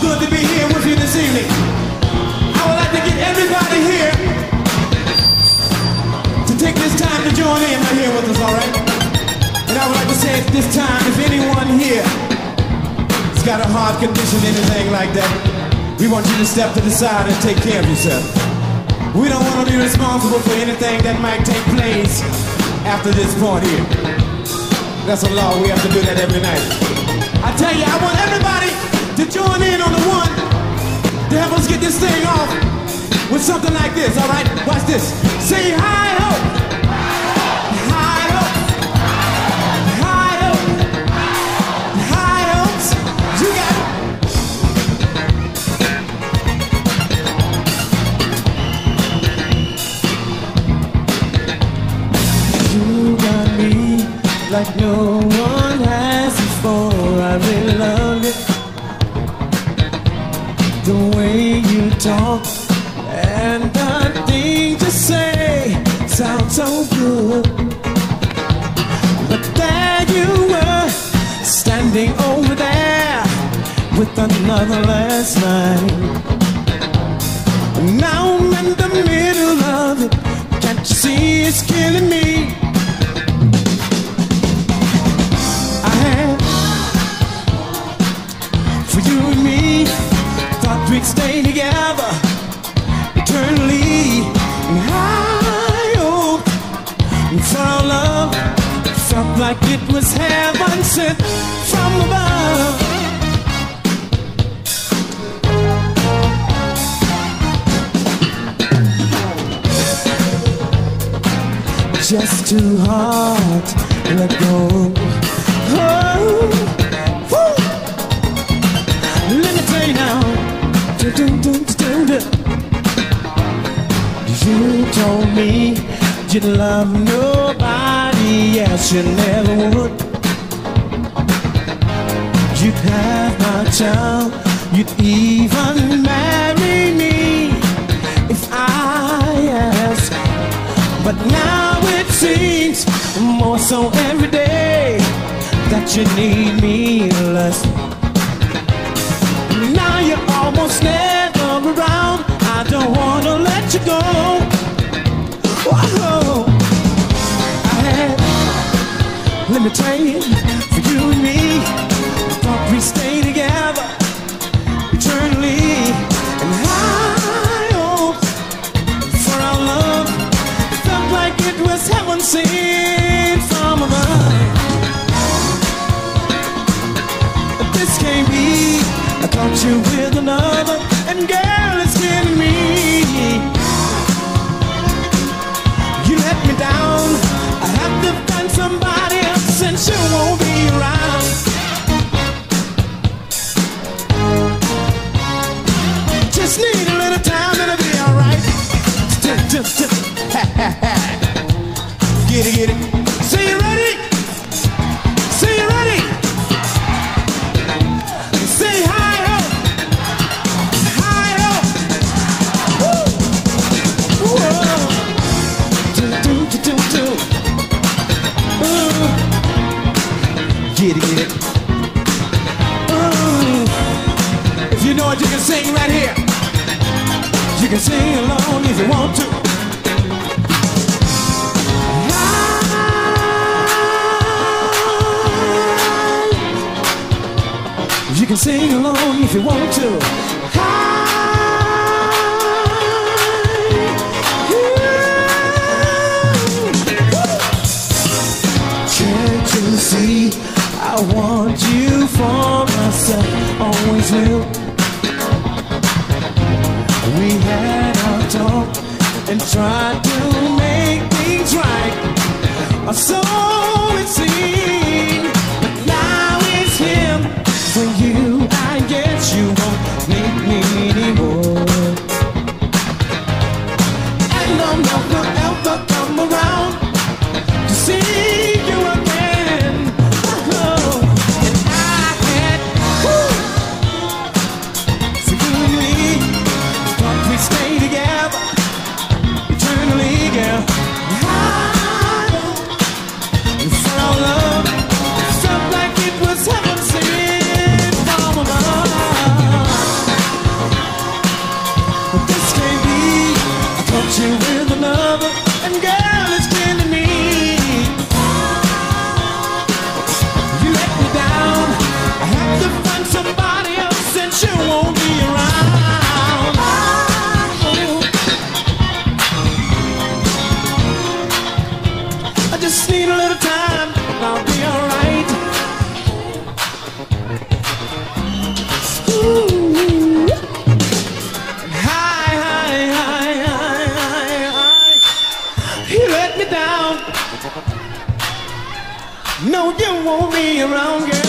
good to be here with you this evening. I would like to get everybody here to take this time to join in right here with us, all right? And I would like to say at this time, if anyone here has got a heart condition, anything like that, we want you to step to the side and take care of yourself. We don't want to be responsible for anything that might take place after this point here. That's a law. We have to do that every night. I tell you, I want everybody to join in on the one to help us get this thing off with something like this, all right? Watch this. Say hi ho. You. You like no one has before. I really love it. Talk and the things you say sound so good. But there you were, standing over there with another last night. Now I'm in the middle of it. Can't you see it's killing me? I had for you and me. We'd stay together eternally. And I hoped for our love. Felt like it was heaven sent from above. just too hard to let go. Oh, You told me you'd love nobody else, you never would. You'd have my child, you'd even marry me if I asked. But now it seems more so every day that you need me less. Almost never around. I don't wanna let you go. Whoa. I had, let me tell you, for you and me, thought we stay together eternally. And I hope for our love felt like it was heaven sent you with another, and girl, it's killing me. You let me down. I have to find somebody else since you won't be around. Just need a little time and it'll be alright. Get it, get it. Do, do, do. Ooh. Get it, get it. Ooh. If you know it, you can sing right here. You can sing along if you want to. You can sing along if you want to. I want you for myself, always will. We had our talk and tried to know you won't be around, girl.